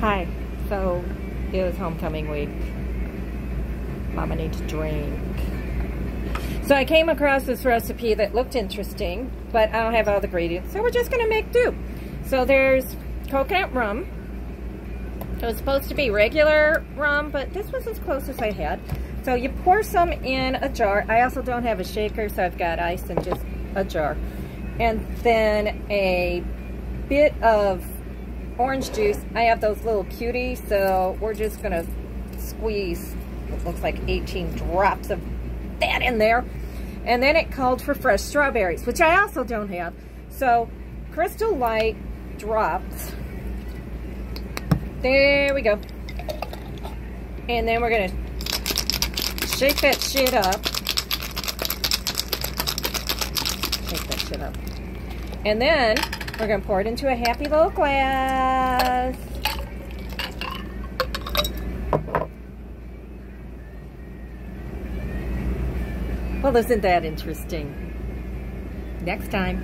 Hi. So, it was homecoming week. Mama needs a drink. So I came across this recipe that looked interesting, but I don't have all the ingredients, so we're just gonna make do. So there's coconut rum. It was supposed to be regular rum, but this was as close as I had. So you pour some in a jar. I also don't have a shaker, so I've got ice in just a jar. And then a bit of orange juice. I have those little cuties, so we're just gonna squeeze, it looks like 18 drops of that in there. And then it called for fresh strawberries, which I also don't have. So Crystal Light drops. There we go. And then we're gonna shake that shit up. Shake that shit up. And then we're gonna pour it into a happy little glass. Well, isn't that interesting? Next time.